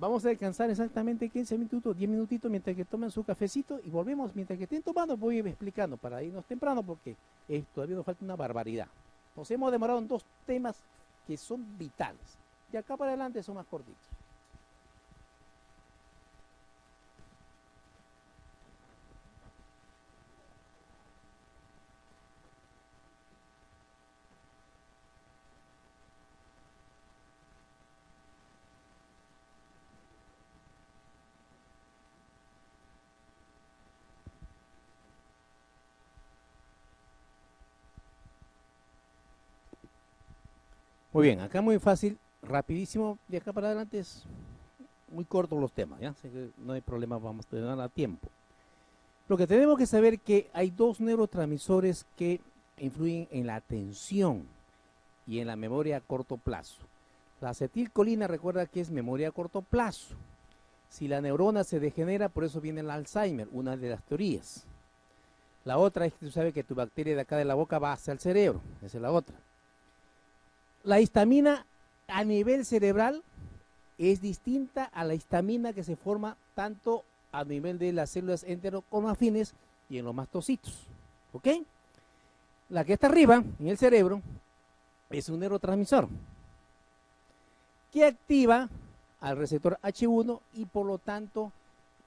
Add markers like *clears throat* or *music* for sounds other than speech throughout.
Vamos a descansar exactamente 15 minutos, 10 minutitos mientras que tomen su cafecito y volvemos. Mientras que estén tomando, voy explicando para irnos temprano porque todavía nos falta una barbaridad. Nos hemos demorado en dos temas que son vitales. De acá para adelante son más cortitos. Muy bien, acá muy fácil, rapidísimo, de acá para adelante es muy corto los temas, ¿ya? que no hay problema, vamos a tener a tiempo. Lo que tenemos que saber es que hay dos neurotransmisores que influyen en la atención y en la memoria a corto plazo. La acetilcolina recuerda que es memoria a corto plazo. Si la neurona se degenera, por eso viene el Alzheimer, una de las teorías. La otra es que tú sabes que tu bacteria de acá de la boca va hacia el cerebro, esa es la otra. La histamina a nivel cerebral es distinta a la histamina que se forma tanto a nivel de las células enteroconafines y en los mastocitos. ¿Ok? La que está arriba, en el cerebro, es un neurotransmisor que activa al receptor H1 y por lo tanto,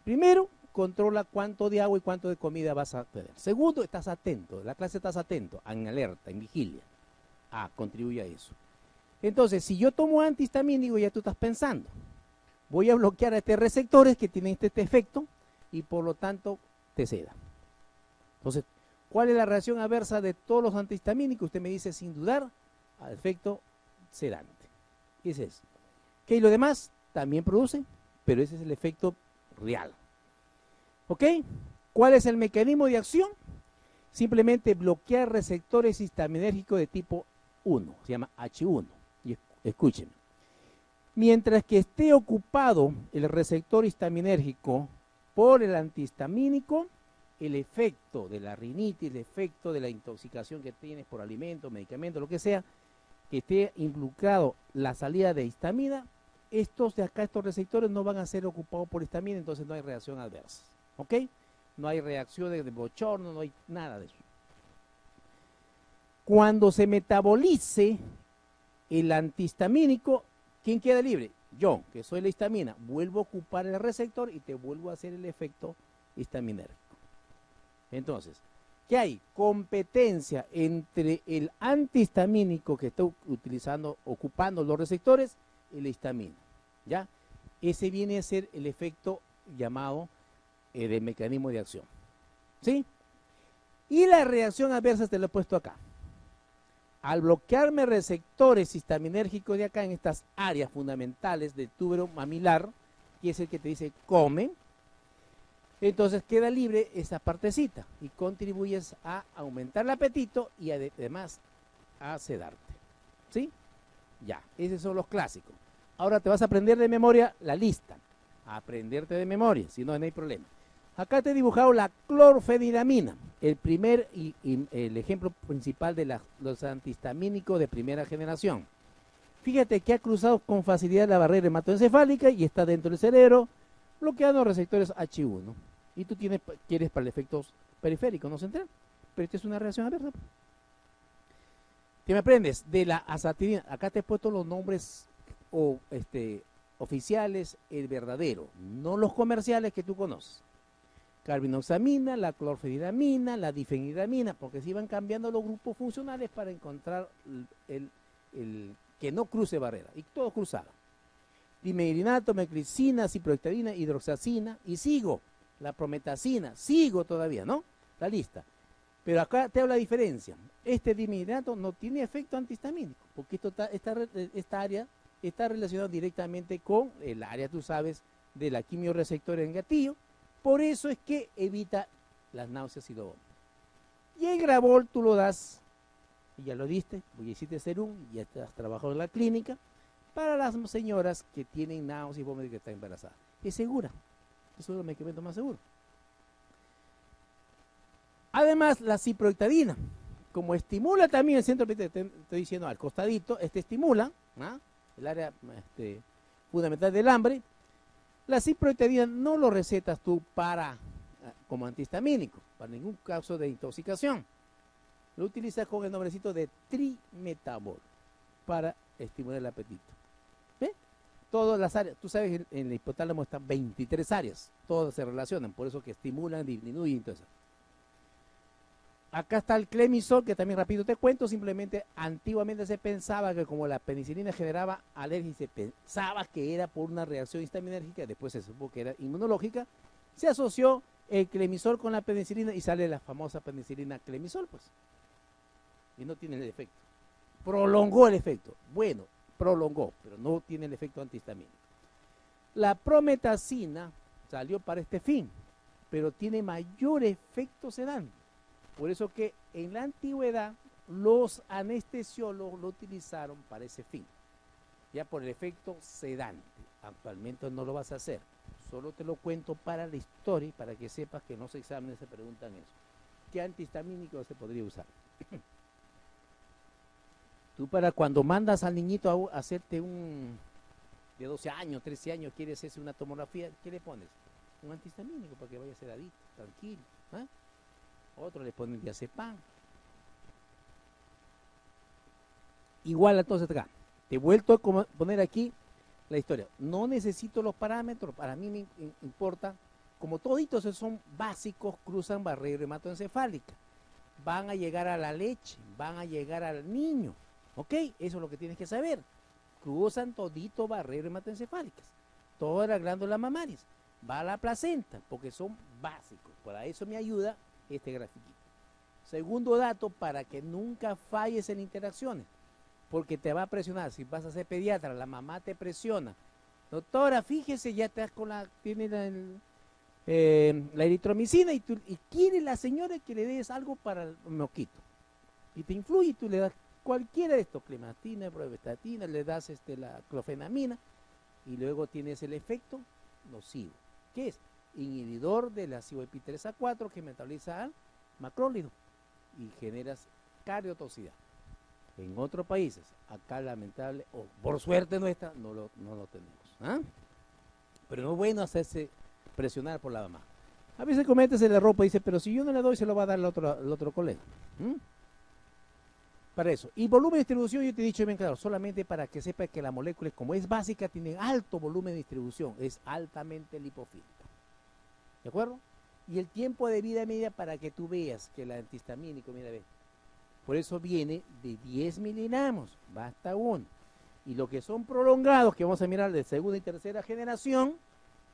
primero, controla cuánto de agua y cuánto de comida vas a tener. Segundo, estás atento, la clase estás atento, en alerta, en vigilia. Ah, contribuye a eso. Entonces, si yo tomo antihistamínico, ya tú estás pensando, voy a bloquear a estos receptores que tienen este, este, efecto y por lo tanto te ceda. Entonces, ¿cuál es la reacción adversa de todos los antihistamínicos? Usted me dice sin dudar al efecto sedante. Ese es. ¿Qué? Y lo demás también produce, pero ese es el efecto real. ¿Ok? ¿Cuál es el mecanismo de acción? Simplemente bloquear receptores histaminérgicos de tipo 1, se llama H1. Y escúchenme. Mientras que esté ocupado el receptor histaminérgico por el antihistamínico, el efecto de la rinitis, el efecto de la intoxicación que tienes por alimento, medicamento, lo que sea, que esté involucrado la salida de histamina, estos de acá, estos receptores no van a ser ocupados por histamina, entonces no hay reacción adversa. ¿Ok? No hay reacciones de bochorno, no hay nada de eso. Cuando se metabolice el antihistamínico, ¿quién queda libre? Yo, que soy la histamina, vuelvo a ocupar el receptor y te vuelvo a hacer el efecto histaminérgico. Entonces, ¿qué hay? Competencia entre el antihistamínico que está utilizando, ocupando los receptores y la histamina. ¿Ya? Ese viene a ser el efecto llamado eh, de mecanismo de acción. ¿Sí? Y la reacción adversa te lo he puesto acá al bloquearme receptores histaminérgicos de acá en estas áreas fundamentales del túbero mamilar, que es el que te dice come, entonces queda libre esa partecita y contribuyes a aumentar el apetito y además a sedarte. ¿Sí? Ya, esos son los clásicos. Ahora te vas a aprender de memoria la lista. Aprenderte de memoria, si no, no hay problema. Acá te he dibujado la clorfenidamina, el primer y, el ejemplo principal de los antihistamínicos de primera generación. Fíjate que ha cruzado con facilidad la barrera hematoencefálica y está dentro del cerebro, bloqueando receptores H1. Y tú quieres para el efecto periférico, ¿no entiende? Pero esta es una reacción abierta. ¿Qué me aprendes? De la azatirina. Acá te he puesto los nombres este, oficiales, el verdadero, no los comerciales que tú conoces carbinoxamina, la clorfenidamina, la difenidamina, porque se iban cambiando los grupos funcionales para encontrar el, que no cruce barrera, y todo cruzaba. Dimedrinato, meclicina, ciprohectadina, hidroxacina, y sigo, la prometacina, sigo todavía, ¿no? La lista. Pero acá te habla la diferencia. Este dimidrinato no tiene efecto antihistamínico, porque esto esta, esta área está relacionada directamente con el área, tú sabes, de la quimioreceptora en gatillo, por eso es que evita las náuseas y dolor. Y el Gravol tú lo das, y ya lo diste, porque hiciste serum, ya has trabajado en la clínica, para las señoras que tienen náuseas y vómitos que están embarazadas. Es segura. Eso es el medicamento más seguro. Además, la ciprohectadina, como estimula también el centro, te estoy diciendo al costadito, este estimula ¿ah? el área este, fundamental del hambre, La ciproetadina no lo recetas tú para ah, como antihistamínico, para ningún caso de intoxicación. Lo utilizas con el nombrecito de trimetabol para estimular el apetito. ¿Ve? Todas las áreas, tú sabes, en, el hipotálamo están 23 áreas, todas se relacionan, por eso que estimulan, disminuyen, entonces. Acá está el clemisol, que también rápido te cuento, simplemente antiguamente se pensaba que como la penicilina generaba alergia se pensaba que era por una reacción histaminérgica, después se supo que era inmunológica, se asoció el clemisol con la penicilina y sale la famosa penicilina clemisol, pues. Y no tiene el efecto. Prolongó el efecto. Bueno, prolongó, pero no tiene el efecto antihistamínico. La prometacina salió para este fin, pero tiene mayor efecto sedante por eso que en la antigüedad los anestesiólogos lo utilizaron para ese fin, ya por el efecto sedante. Actualmente no lo vas a hacer, solo te lo cuento para la historia y para que sepas que en los exámenes se preguntan eso. ¿Qué antihistamínico se podría usar? *clears throat* Tú para cuando mandas al niñito a hacerte un de 12 años, 13 años, quieres hacerse una tomografía, ¿qué le pones? Un antihistamínico para que vaya adicto, tranquilo. ¿ah? Otros le ponen diazepam. Igual entonces acá. Te he vuelto a poner aquí la historia. No necesito los parámetros, para mí me importa, como toditos son básicos, cruzan barrera hematoencefálica. Van a llegar a la leche, van a llegar al niño. ¿Ok? Eso es lo que tienes que saber. Cruzan todito barrera hematoencefálicas. Todas las glándulas mamarias. Va a la placenta, porque son básicos. Para eso me ayuda este grafiquito. Segundo dato, para que nunca falles en interacciones, porque te va a presionar. Si vas a ser pediatra, la mamá te presiona. Doctora, fíjese, ya estás con la, tiene la, eh, eritromicina y, quiere la señora que le des algo para el moquito. Y te influye y tú le das cualquiera de estos, climatina, provestatina, le das este, la clofenamina y luego tienes el efecto nocivo. ¿Qué es? Inhibidor de la COP3A4 que metaboliza al macrólido y generas cardiotoxicidad. En otros países, acá lamentable, o por suerte nuestra, no lo, no lo tenemos. ¿ah? Pero no es bueno hacerse presionar por la mamá. A veces cometes el error, pues dice, pero si yo no le doy, se lo va a dar el otro, el otro colega. Para eso. Y volumen de distribución, yo te he dicho bien claro, solamente para que sepas que la molécula, como es básica, tiene alto volumen de distribución, es altamente lipofílica. ¿De acuerdo? Y el tiempo de vida media para que tú veas que el antihistamínico, mira, ve. Por eso viene de 10 miligramos, basta uno. Y lo que son prolongados, que vamos a mirar de segunda y tercera generación,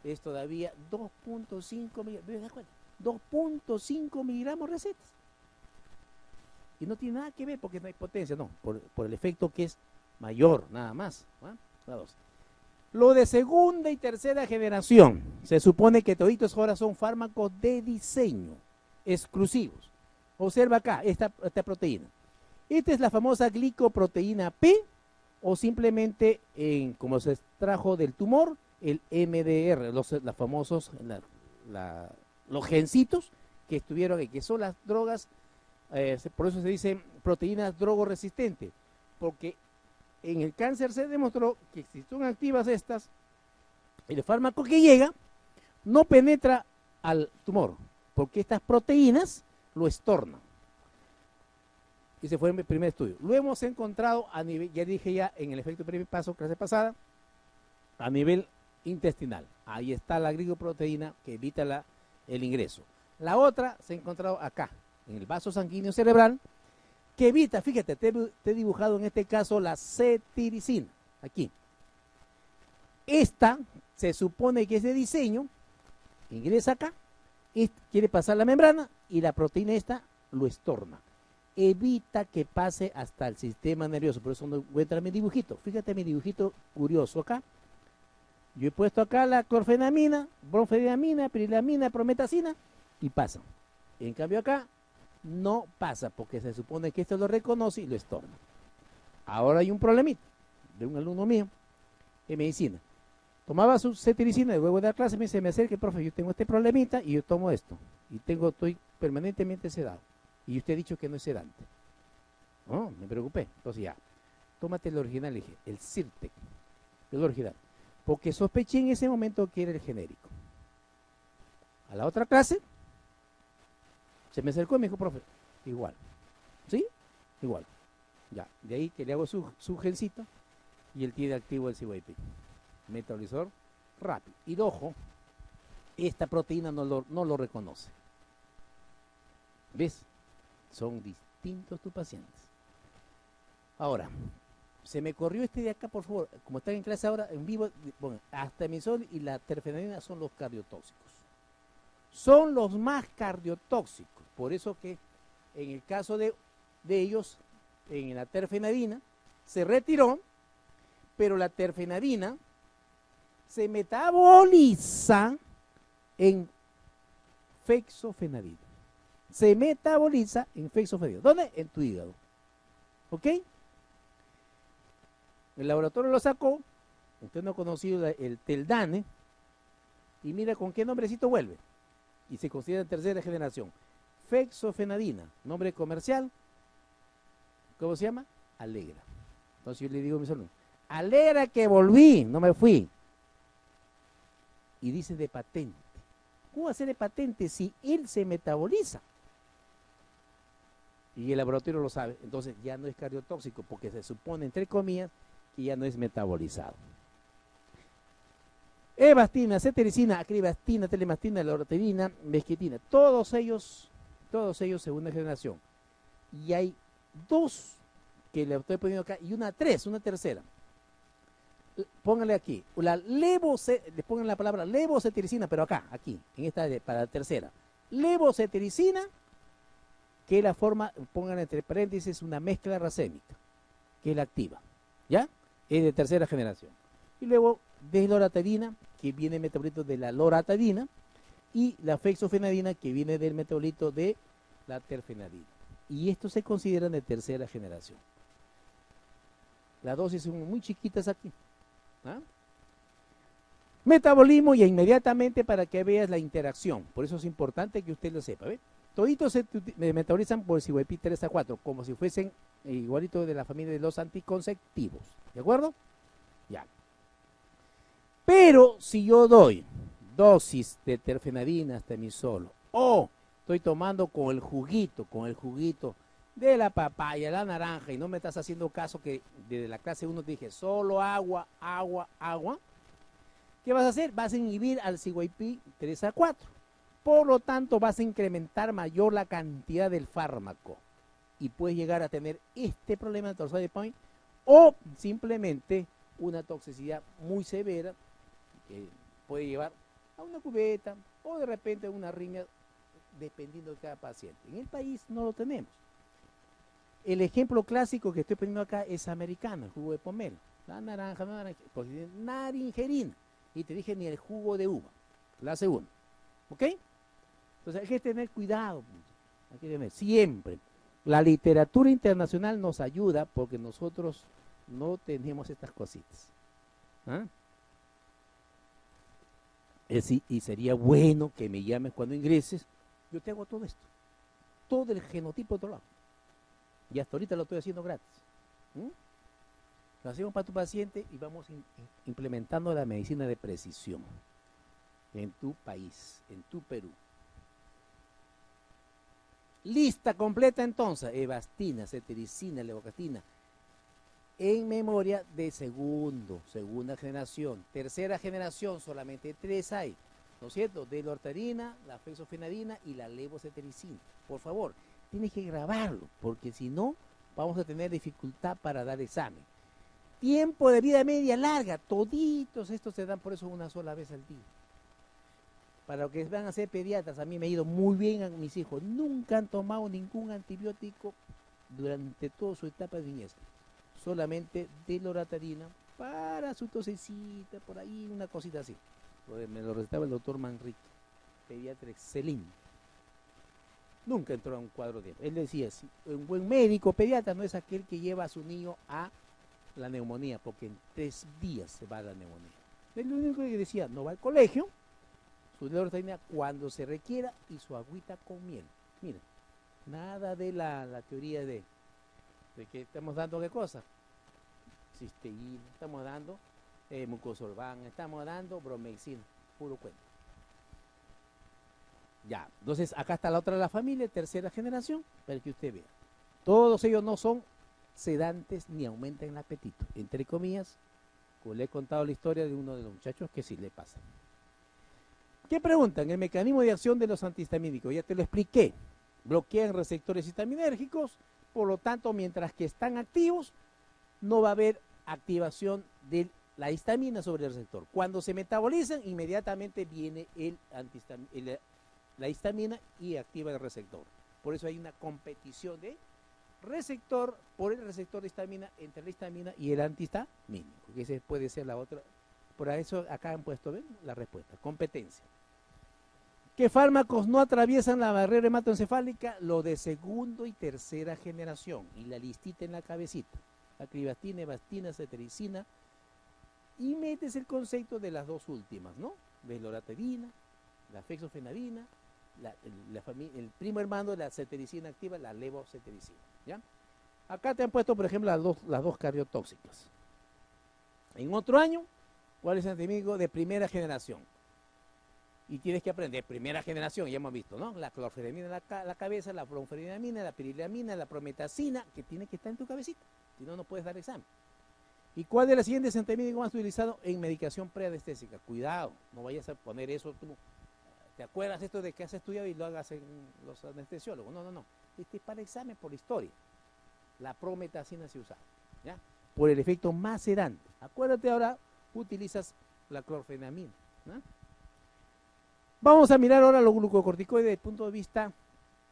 es todavía 2.5 miligramos. 2.5 miligramos recetas. Y no tiene nada que ver porque no hay potencia, no, por, el efecto que es mayor, nada más. Lo de segunda y tercera generación, se supone que toditos ahora son fármacos de diseño, exclusivos. Observa acá esta, esta proteína. Esta es la famosa glicoproteína P o simplemente, en, como se extrajo del tumor, el MDR, los, famosos, los gencitos que estuvieron aquí, que son las drogas, eh, por eso se dice proteínas drogoresistentes, porque en el cáncer se demostró que si son activas estas, el fármaco que llega no penetra al tumor, porque estas proteínas lo estornan. Ese fue el primer estudio. Lo hemos encontrado a nivel, ya dije ya en el efecto primer paso, clase pasada, a nivel intestinal. Ahí está la glicoproteína que evita la, el ingreso. La otra se ha encontrado acá, en el vaso sanguíneo cerebral, que evita, fíjate, te, he dibujado en este caso la cetiricina, aquí. Esta se supone que es de diseño, ingresa acá, quiere pasar la membrana y la proteína esta lo estorna. Evita que pase hasta el sistema nervioso, por eso no encuentra mi dibujito. Fíjate mi dibujito curioso acá. Yo he puesto acá la clorfenamina, bromfenamina, pirilamina, prometacina y pasa. En cambio acá no pasa porque se supone que esto lo reconoce y lo estorna. Ahora hay un problemita de un alumno mío en medicina. Tomaba su cetiricina y luego de la clase me dice, me acerque, profe, yo tengo este problemita y yo tomo esto. Y tengo, estoy permanentemente sedado. Y usted ha dicho que no es sedante. No, me preocupé. Entonces ya, tómate el original, le dije, el Sirtec, el original. Porque sospeché en ese momento que era el genérico. A la otra clase, se me acercó y me dijo, profe, igual. ¿Sí? Igual. Ya, de ahí que le hago su, su gencito y él tiene activo el CYP. Metabolizador rápido. Y ojo, esta proteína no lo, no lo reconoce. ¿Ves? Son distintos tus pacientes. Ahora, se me corrió este de acá, por favor. Como están en clase ahora, en vivo, bueno, hasta misol y la terfenadina son los cardiotóxicos. Son los más cardiotóxicos. Por eso que en el caso de, ellos, en la terfenadina, se retiró, pero la terfenadina se metaboliza en fexofenadina. Se metaboliza en fexofenadina. ¿Dónde? En tu hígado. ¿Ok? El laboratorio lo sacó, usted no ha conocido el Teldane, y mira con qué nombrecito vuelve. Y se considera tercera generación. Fexofenadina, nombre comercial, ¿cómo se llama? Alegra. Entonces yo le digo a mis alumnos, alegra que volví, no me fui. Y dice de patente. ¿Cómo ser de patente si él se metaboliza? Y el laboratorio lo sabe. Entonces ya no es cardiotóxico porque se supone, entre comillas, que ya no es metabolizado. Evastina, cetericina, acribastina, telemastina, loratadina, mesquitina, todos ellos, todos ellos segunda generación. Y hay dos que le estoy poniendo acá y una tres, una tercera póngale aquí, la le pongan la palabra levocetiricina, pero acá, aquí, en esta para la tercera. Levocetiricina, que la forma, pongan entre paréntesis, una mezcla racémica, que la activa, ¿ya? Es de tercera generación. Y luego desloratadina, que viene metabolito de la loratadina, y la fexofenadina, que viene del metabolito de la terfenadina. Y estos se consideran de tercera generación. Las dosis son muy chiquitas aquí. ¿Ah? Metabolismo y inmediatamente para que veas la interacción. Por eso es importante que usted lo sepa. Toditos se metabolizan por CYP 3 a 4, como si fuesen igualito de la familia de los anticonceptivos. ¿De acuerdo? Ya. Pero si yo doy dosis de terfenadina solo, o estoy tomando con el juguito, con el juguito de la papaya, la naranja, y no me estás haciendo caso que desde la clase 1 te dije solo agua, agua, agua, ¿qué vas a hacer? Vas a inhibir al CYP 3 a 4. Por lo tanto, vas a incrementar mayor la cantidad del fármaco y puedes llegar a tener este problema de torsade point o simplemente una toxicidad muy severa que puede llevar a una cubeta o de repente a una riña dependiendo de cada paciente. En el país no lo tenemos. El ejemplo clásico que estoy poniendo acá es americano, el jugo de pomelo. La naranja, la naranja, naringerina. Y te dije ni el jugo de uva, la segunda. ¿Ok? Entonces hay que tener cuidado. Hay que tener siempre. La literatura internacional nos ayuda porque nosotros no tenemos estas cositas. ¿Ah? Y sería bueno que me llames cuando ingreses. Yo te hago todo esto. Todo el genotipo de otro lado. Y hasta ahorita lo estoy haciendo gratis. Lo hacemos para tu paciente y vamos implementando la medicina de precisión en tu país, en tu Perú. Lista completa entonces, evastina, cetericina, levocastina, en memoria de segundo, segunda generación. Tercera generación, solamente tres hay, ¿no es cierto? De la ortarina, la y la levocetericina. Por favor, tienes que grabarlo, porque si no, vamos a tener dificultad para dar examen. Tiempo de vida media larga, toditos estos se dan por eso una sola vez al día. Para los que van a ser pediatras, a mí me ha ido muy bien a mis hijos. Nunca han tomado ningún antibiótico durante toda su etapa de niñez. Solamente deloratadina para su tosecita, por ahí una cosita así. Me lo recetaba el doctor Manrique, pediatra excelente nunca entró a un cuadro de... Él decía, un buen médico pediatra no es aquel que lleva a su niño a la neumonía, porque en tres días se va a la neumonía. Él lo único que decía, no va al colegio, su tenía cuando se requiera y su agüita con miel. Miren, nada de la, teoría de, de, que estamos dando qué cosa. Cisteína, estamos dando eh, mucosolvan, estamos dando bromexina, puro cuento. Ya, entonces acá está la otra de la familia, tercera generación, para que usted vea. Todos ellos no son sedantes ni aumentan el apetito. Entre comillas, le he contado la historia de uno de los muchachos que sí le pasa. ¿Qué preguntan? El mecanismo de acción de los antihistamínicos. Ya te lo expliqué. Bloquean receptores histaminérgicos, por lo tanto, mientras que están activos, no va a haber activación de la histamina sobre el receptor. Cuando se metabolizan, inmediatamente viene el, la histamina y activa el receptor. Por eso hay una competición de receptor por el receptor de histamina entre la histamina y el antihistamínico, que puede ser la otra. Por eso acá han puesto la respuesta, competencia. ¿Qué fármacos no atraviesan la barrera hematoencefálica? Lo de segundo y tercera generación. Y la listita en la cabecita. Acribastina, evastina, cetericina. Y metes el concepto de las dos últimas, ¿no? Veloratadina, la fexofenadina, el, primo hermano de la cetericina activa, la levocetericina. ¿ya? Acá te han puesto, por ejemplo, las dos, las cardiotóxicas. En otro año, ¿cuál es el enemigo de primera generación? Y tienes que aprender, primera generación, ya hemos visto, ¿no? La clorfenamina en la, cabeza, la bromfenamina, la pirilamina, la prometacina, que tiene que estar en tu cabecita, si no, no puedes dar examen. ¿Y cuál de las siguientes antihistamínicos más utilizado en medicación preanestésica? Cuidado, no vayas a poner eso tú ¿Te acuerdas esto de que has estudiado y lo hagas en los anestesiólogos? No, no, no. Este es para examen por historia. La prometacina se usa, ¿ya? Por el efecto más sedante. Acuérdate ahora, utilizas la clorfenamina. Vamos a mirar ahora los glucocorticoides desde el punto de vista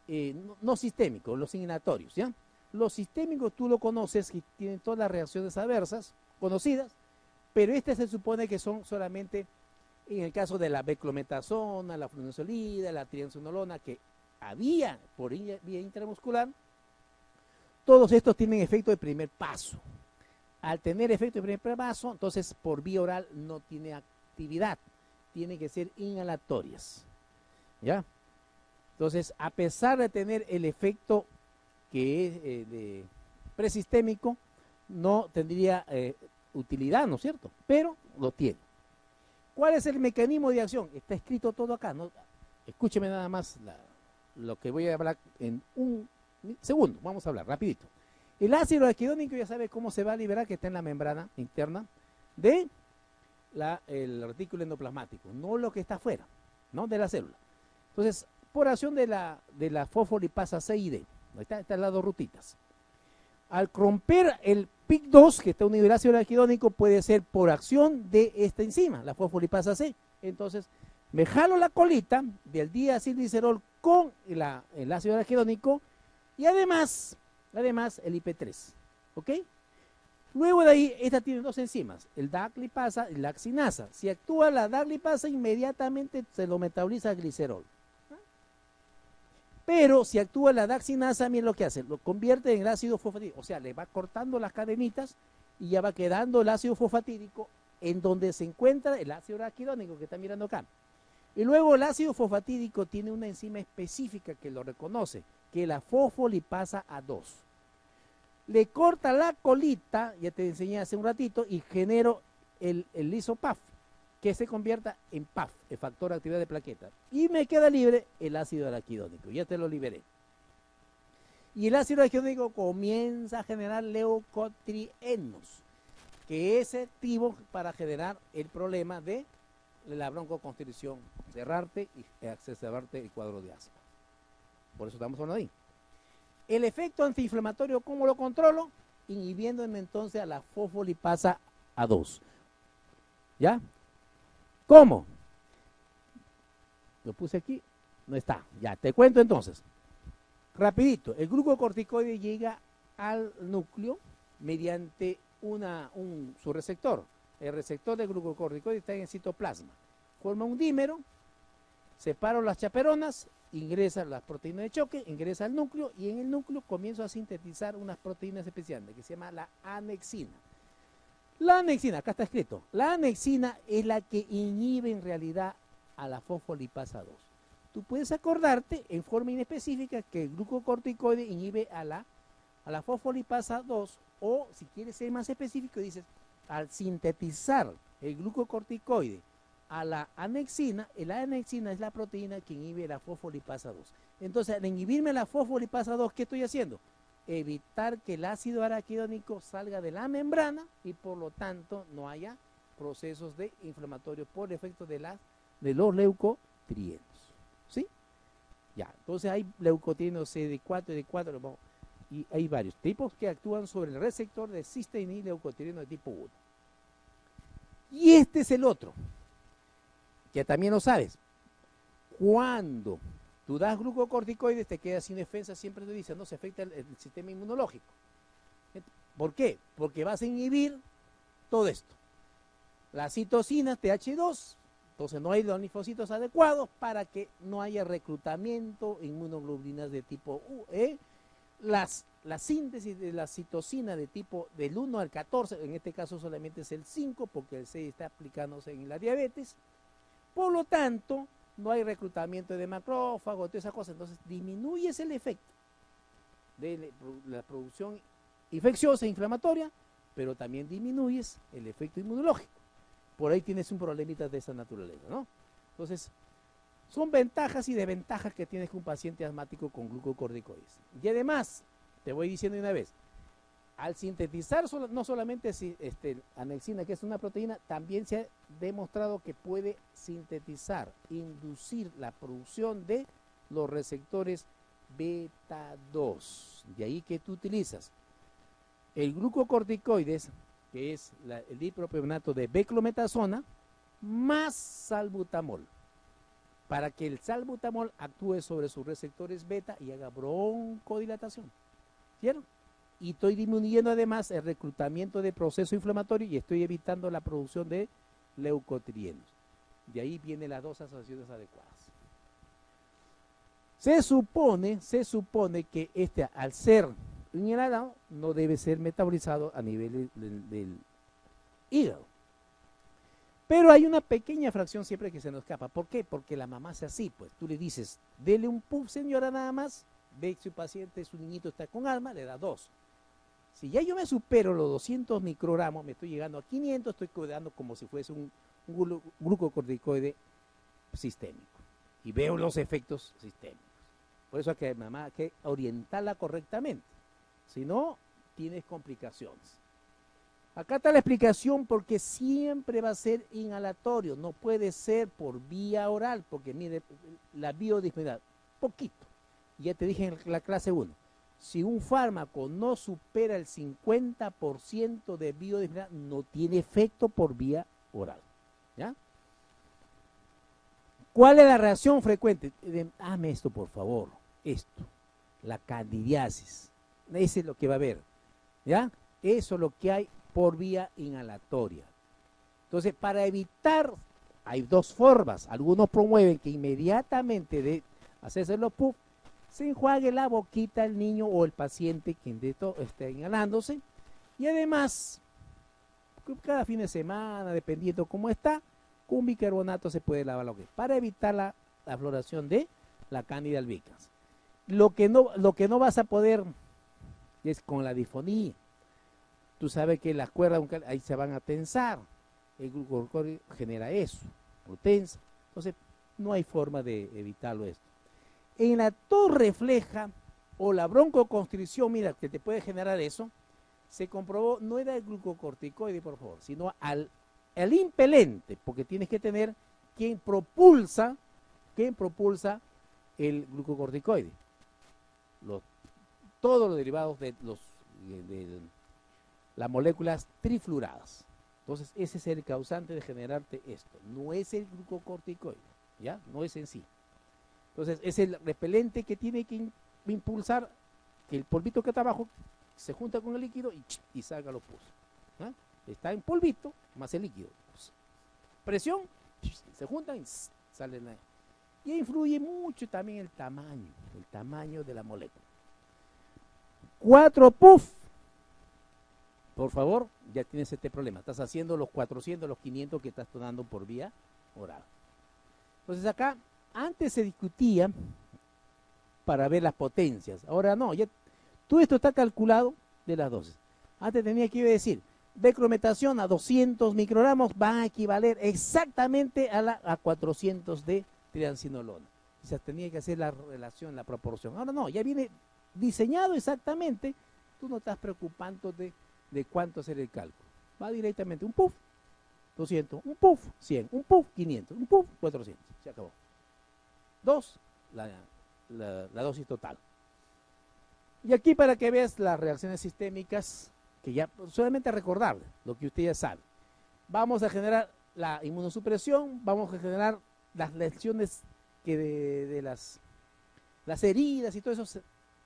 eh, no, sistémico, los inhalatorios, ¿ya? Los sistémicos tú lo conoces, que tienen todas las reacciones adversas conocidas, pero este se supone que son solamente en el caso de la beclometasona, la flunisolida, la trianzonolona, que había por vía intramuscular, todos estos tienen efecto de primer paso. Al tener efecto de primer paso, entonces por vía oral no tiene actividad, tiene que ser inhalatorias. ¿Ya? Entonces, a pesar de tener el efecto que es eh, presistémico, no tendría eh, utilidad, ¿no es cierto? Pero lo tiene. ¿Cuál es el mecanismo de acción? Está escrito todo acá. ¿no? Escúcheme nada más lo que voy a hablar en un segundo. Vamos a hablar rapidito. El ácido araquidónico ya sabe cómo se va a liberar, que está en la membrana interna de retículo endoplasmático, no lo que está afuera, ¿no? De la célula. Entonces, por acción de la, de la fosfolipasa C y D, ahí está, están las dos rutitas. Al romper el PIC2, que está unido al ácido araquidónico, puede ser por acción de esta enzima, la fosfolipasa C. Entonces, me jalo la colita del diacilglicerol con el ácido araquidónico y además, además el IP3. ¿Ok? Luego de ahí, esta tiene dos enzimas, el DAC lipasa y la axinasa. Si actúa la DAC lipasa, inmediatamente se lo metaboliza a glicerol. Pero si actúa la daxinasa, miren lo que hace, lo convierte en ácido fosfatídico, o sea, le va cortando las cadenitas y ya va quedando el ácido fosfatídico en donde se encuentra el ácido araquidónico que está mirando acá. Y luego el ácido fosfatídico tiene una enzima específica que lo reconoce, que la fosfolipasa A2. Le corta la colita, ya te enseñé hace un ratito, y genero el, el lisopaf que se convierta en PAF, el factor de actividad de plaquetas. Y me queda libre el ácido araquidónico, ya te lo liberé. Y el ácido araquidónico comienza a generar leucotrienos, que es activo para generar el problema de la broncoconstricción, cerrarte y exacerbarte el cuadro de asma. Por eso estamos hablando ahí. El efecto antiinflamatorio, ¿cómo lo controlo? Inhibiéndome entonces a la fosfolipasa A2. ¿Ya? ¿Cómo? Lo puse aquí, no está. Ya, te cuento entonces. Rapidito, el glucocorticoide llega al núcleo mediante un, su receptor. El receptor del glucocorticoide está en el citoplasma. Forma un dímero, separo las chaperonas, ingresa las proteínas de choque, ingresa al núcleo y en el núcleo comienzo a sintetizar unas proteínas especiales que se llama la anexina. La anexina, acá está escrito, la anexina es la que inhibe en realidad a la fosfolipasa 2. Tú puedes acordarte en forma inespecífica que el glucocorticoide inhibe a la, a la fosfolipasa 2 o si quieres ser más específico dices, al sintetizar el glucocorticoide a la anexina, la anexina es la proteína que inhibe la fosfolipasa 2. Entonces, al inhibirme la fosfolipasa 2, ¿qué estoy haciendo? Evitar que el ácido araquidónico salga de la membrana y por lo tanto no haya procesos de inflamatorios por efecto de, las, de los leucotrienos. ¿Sí? Ya, entonces hay leucotrienos CD4 y D4, y hay varios tipos que actúan sobre el receptor de cisteína y leucotrieno de tipo 1. Y este es el otro, que también lo sabes. Cuando tú das glucocorticoides, te quedas sin defensa, siempre te dicen, no se afecta el, sistema inmunológico. ¿Por qué? Porque vas a inhibir todo esto. La citocina TH2, entonces no hay los linfocitos adecuados para que no haya reclutamiento inmunoglobulinas de tipo U. ¿eh? Las, la síntesis de la citocina de tipo del 1 al 14, en este caso solamente es el 5 porque el 6 está aplicándose en la diabetes, por lo tanto, no hay reclutamiento de macrófagos, todas esas cosas. Entonces, disminuyes el efecto de la producción infecciosa e inflamatoria, pero también disminuyes el efecto inmunológico. Por ahí tienes un problemita de esa naturaleza, ¿no? Entonces, son ventajas y desventajas que tienes con un paciente asmático con glucocorticoides. Y además, te voy diciendo una vez, al sintetizar no solamente este, anexina, que es una proteína, también se ha demostrado que puede sintetizar, inducir la producción de los receptores beta 2. De ahí que tú utilizas el glucocorticoides, que es el dipropionato de beclometasona, más salbutamol, para que el salbutamol actúe sobre sus receptores beta y haga broncodilatación. ¿Cierto? Y estoy disminuyendo además el reclutamiento de proceso inflamatorio y estoy evitando la producción de leucotrienos. De ahí vienen las dos asociaciones adecuadas. Se supone, se supone que este, al ser inhalado, no debe ser metabolizado a nivel del, hígado. Pero hay una pequeña fracción siempre que se nos escapa. ¿Por qué? Porque la mamá hace así, pues tú le dices, dele un puff, señora, nada más, ve su paciente, su niñito está con alma, le da dos. Si ya yo me supero los 200 microgramos, me estoy llegando a 500, estoy cuidando como si fuese un, glucocorticoide sistémico. Y veo los efectos sistémicos. Por eso hay que, mamá, hay que orientarla correctamente. Si no, tienes complicaciones. Acá está la explicación porque siempre va a ser inhalatorio, no puede ser por vía oral, porque mire, la biodisponibilidad, poquito. Ya te dije en la clase 1, si un fármaco no supera el 50% de biodisponibilidad, no tiene efecto por vía oral. ¿Ya? ¿Cuál es la reacción frecuente? Dame esto, por favor. Esto. La candidiasis. Ese es lo que va a haber. ¿Ya? Eso es lo que hay por vía inhalatoria. Entonces, para evitar, hay dos formas. Algunos promueven que inmediatamente de hacerse los puff, se enjuague la boquita el niño o el paciente quien de esté inhalándose. Y además, cada fin de semana, dependiendo cómo está, con bicarbonato se puede lavar la boca para evitar la, floración de la Candida albicans. Lo que no, lo que no vas a poder es con la difonía. Tú sabes que las cuerdas ahí se van a tensar. El glucocorticoide genera eso, lo tensa. Entonces, no hay forma de evitarlo esto en la tos refleja o la broncoconstricción, mira, que te puede generar eso, se comprobó, no era el glucocorticoide, por favor, sino al, impelente, porque tienes que tener quien propulsa, quien propulsa el glucocorticoide. todos los derivados de, los, de las moléculas trifluoradas. Entonces, ese es el causante de generarte esto. No es el glucocorticoide, ¿ya? No es en sí. Entonces, es el repelente que tiene que impulsar que el polvito que está abajo se junta con el líquido y, salga los pus. ¿ah? Está en polvito más el líquido. Presión, se juntan y salen ahí. Y influye mucho también el tamaño, el tamaño de la molécula. Cuatro puff. Por favor, ya tienes este problema. Estás haciendo los 400, los 500 que estás dando por vía oral. Entonces acá antes se discutía para ver las potencias, ahora no, ya todo esto está calculado de las dosis. Antes tenía que decir, decrometación a 200 microgramos van a equivaler exactamente a, la, a 400 de triancinolona. O sea, tenía que hacer la relación, la proporción. Ahora no, ya viene diseñado exactamente, tú no estás preocupando de, de cuánto hacer el cálculo. Va directamente un puff, 200, un puff, 100, un puff, 500, un puff, 400. Se acabó. Dos, la, la dosis total. Y aquí para que veas las reacciones sistémicas, que ya solamente recordar lo que usted ya. Vamos a generar la inmunosupresión, vamos a generar las lesiones que de, las, las heridas y todo eso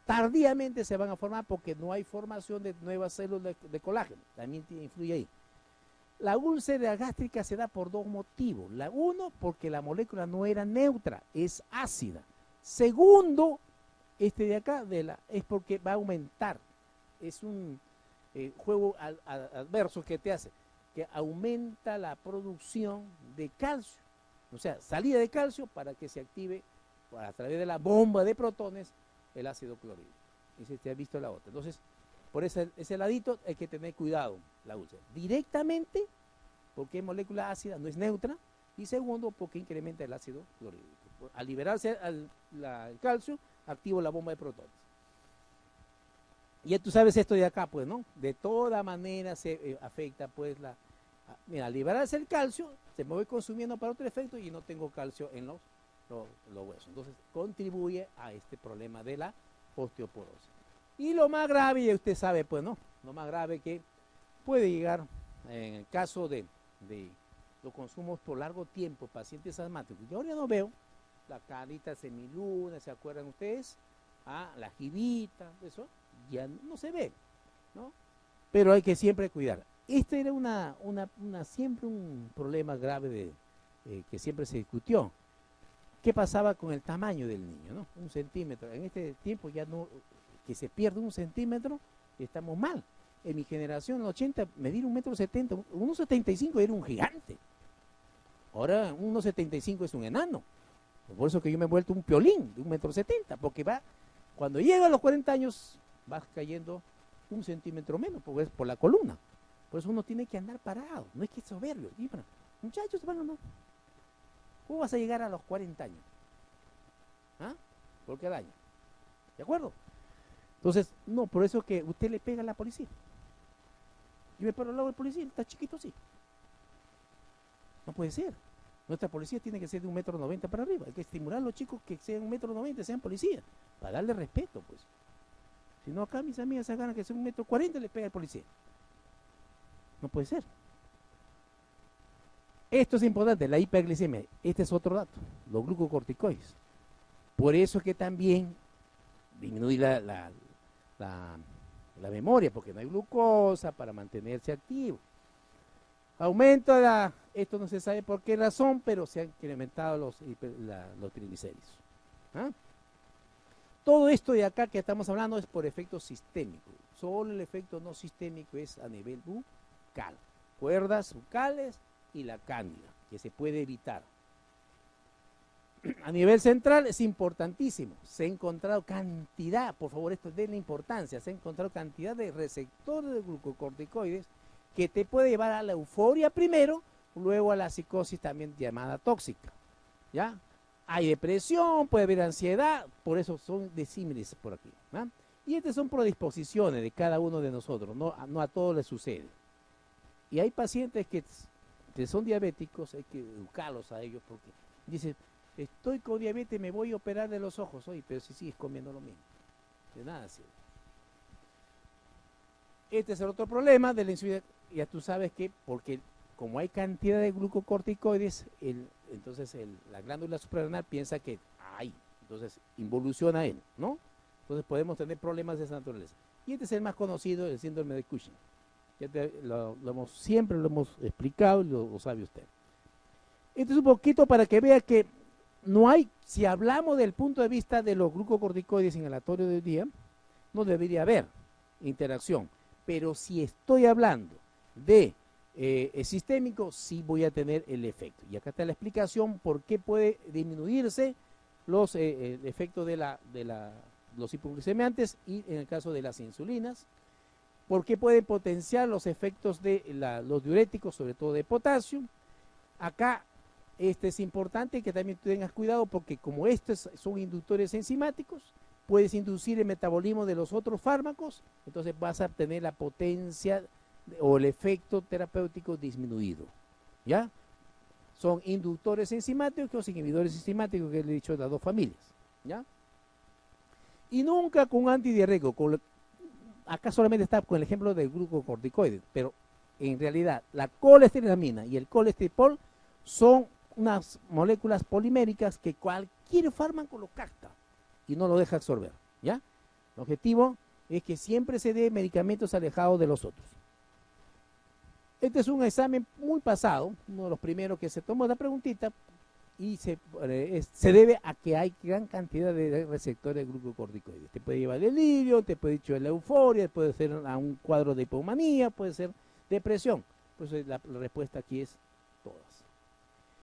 tardíamente se van a formar porque no hay formación de nuevas células de, colágeno. También influye ahí. La úlcera gástrica se da por dos motivos. La uno, porque la molécula no era neutra, es ácida. Segundo, este de acá de la, es porque va a aumentar. Es un eh, juego adverso que te hace, que aumenta la producción de calcio o sea, salida de calcio para que se active a través de la bomba de protones el ácido clorhídrico. Y se te ha visto la otra. Entonces, por ese, ese ladito hay que tener cuidado la úlcera. Directamente, porque es molécula ácida, no es neutra. Y segundo, porque incrementa el ácido clorhídrico. Al liberarse el calcio, activo la bomba de protones. Y tú sabes esto de acá, pues, ¿no? De toda manera se eh, afecta, pues, la... Mira, al liberarse el calcio, se me voy consumiendo para otro efecto y no tengo calcio en los, los, huesos. Entonces contribuye a este problema de la osteoporosis. Y lo más grave, y usted sabe, pues no, lo más grave que puede llegar en el caso de, de los consumos por largo tiempo, pacientes asmáticos. Yo ahora no veo la carita semiluna, ¿se acuerdan ustedes? Ah, la jibita, eso ya no se ve, ¿no? Pero hay que siempre cuidar. Este era una, una, siempre un problema grave de, eh, que siempre se discutió. ¿Qué pasaba con el tamaño del niño? ¿no? Un centímetro. En este tiempo ya no, que se pierde un centímetro, estamos mal. En mi generación, en los 80, medir un metro setenta, uno setenta y cinco era un gigante. Ahora uno setenta y cinco es un enano. Por eso que yo me he vuelto un piolín de un metro setenta, porque va, cuando llega a los 40 años, vas cayendo un centímetro menos, porque es por la columna. Por eso uno tiene que andar parado, no es que es soberbio. Muchachos, bueno, no. ¿Cómo vas a llegar a los 40 años? ¿Ah? Por cada año. ¿De acuerdo? Entonces, no, por eso que usted le pega a la policía. Yo me paro al lado del policía, está chiquito así. No puede ser. Nuestra policía tiene que ser de un metro noventa para arriba. Hay que estimular a los chicos que sean un metro noventa, sean policías, para darle respeto, pues. Si no, acá mis amigas se ganan que sea un metro cuarenta, le pega al policía. No puede ser. Esto es importante, la hiperglicemia. Este es otro dato, los glucocorticoides. Por eso que también disminuye la, la, la, memoria, porque no hay glucosa para mantenerse activo. Aumento la, esto no se sabe por qué razón, pero se han incrementado los, triglicéridos. ¿ah? Todo esto de acá que estamos hablando es por efecto sistémico. Solo el efecto no sistémico es a nivel cuerdas bucales y la cándida, que se puede evitar. *clears throat* A nivel central es importantísimo. Se ha encontrado cantidad, por favor, esto es la importancia, se ha encontrado cantidad de receptores de glucocorticoides que te puede llevar a la euforia primero, luego a la psicosis también llamada tóxica. ¿Ya? Hay depresión, puede haber ansiedad, por eso son disímiles por aquí. Y estas son predisposiciones de cada uno de nosotros, no, a todos les sucede. Y hay pacientes que, son diabéticos, hay que educarlos a ellos porque dicen, estoy con diabetes, me voy a operar de los ojos hoy, pero si sigues comiendo lo mismo. De nada sirve. Este es el otro problema de la insulina. Ya tú sabes que, porque como hay cantidad de glucocorticoides, entonces la glándula suprarrenal piensa que hay, entonces involuciona él, ¿no? Entonces podemos tener problemas de esa naturaleza. Y este es el más conocido, el síndrome de Cushing lo, hemos, siempre lo hemos explicado y lo, sabe usted. Esto es un poquito para que vea que no hay, si hablamos del punto de vista de los glucocorticoides inhalatorios del día, no debería haber interacción. Pero si estoy hablando de eh, sistémico, sí voy a tener el efecto. Y acá está la explicación por qué puede disminuirse los eh, efectos de, la, de la, los hipoglucemiantes y en el caso de las insulinas porque pueden potenciar los efectos de los diuréticos, sobre todo de potasio. Acá este es importante que también tengas cuidado porque como estos son inductores enzimáticos, puedes inducir el metabolismo de los otros fármacos, entonces vas a obtener la potencia o el efecto terapéutico disminuido. ¿Ya? Son inductores enzimáticos, inhibidores enzimáticos, que le he dicho de las dos familias. ¿Ya? Y nunca con antidiarreico. Con acá solamente está con el ejemplo del glucocorticoide, pero en realidad la colesterolamina y el colesterol son unas moléculas poliméricas que cualquier fármaco lo capta y no lo deja absorber. ¿Ya? El objetivo es que siempre se dé medicamentos alejados de los otros. Este es un examen muy pasado, uno de los primeros que se tomó la preguntita, y se, eh, se debe a que hay gran cantidad de receptores glucocorticoides. Te puede llevar delirio, te puede llevar la euforia, puede ser a un cuadro de hipomanía, puede ser depresión. Pues la respuesta aquí es